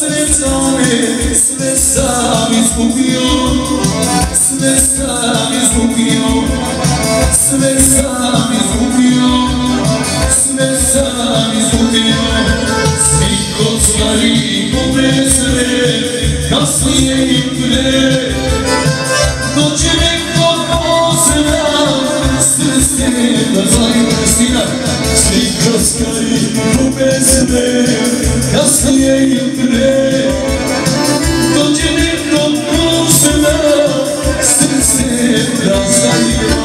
sve zove, sve sam izgubio Sve sam izgubio, sve sam izgubio Sve sam izgubio, svi kockari gube sve Kasnije i pre, doće neko ko zna Srce da zajuče sina, svi kockari sve i pre, dođe neko ko zna Srce da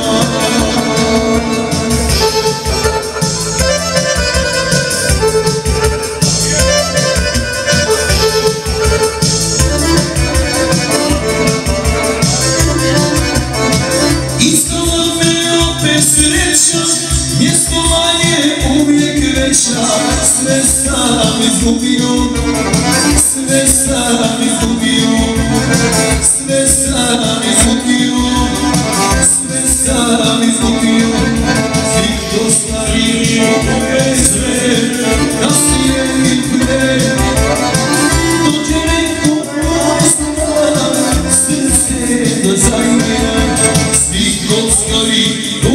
veća Sve sam izgubio, sve sam izgubio. Sve sam izgubio, sve sam izgubio. Svi to stari ove sve, kasnije i pre Dođe da zajuče svi kockari gube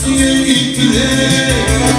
kockari gube sve,